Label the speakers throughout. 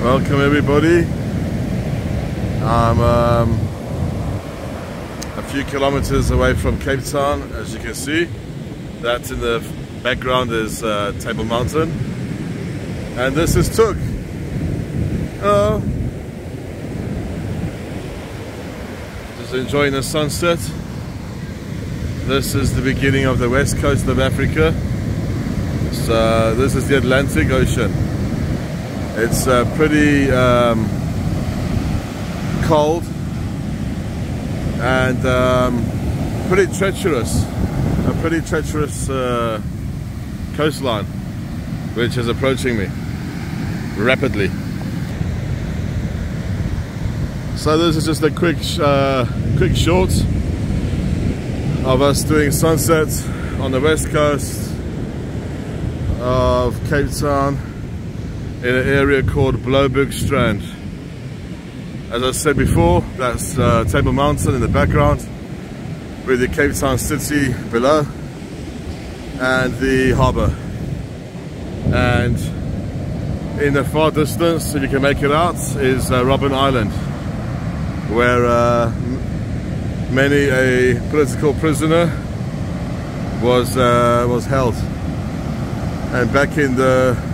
Speaker 1: Welcome everybody. I'm um, a few kilometers away from Cape Town, as you can see. That in the background is uh, Table Mountain. And this is Tuk. Uh, just enjoying the sunset. This is the beginning of the west coast of Africa. So this is the Atlantic Ocean. It's uh, pretty um, cold and um, pretty treacherous. A pretty treacherous uh, coastline which is approaching me rapidly. So this is just a quick, uh, quick short of us doing sunset on the west coast of Cape Town in an area called Bloubergstrand. As I said before, that's uh, Table Mountain in the background with the Cape Town city below and the harbour. And in the far distance, if you can make it out, is uh, Robben Island where uh, many a political prisoner was uh, was held and back in the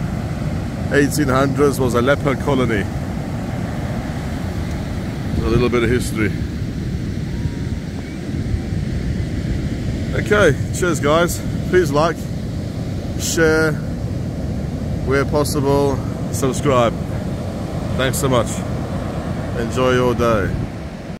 Speaker 1: 1800s was a leper colony. A little bit of history. Okay cheers guys. Please like share where possible subscribe. Thanks so much. Enjoy your day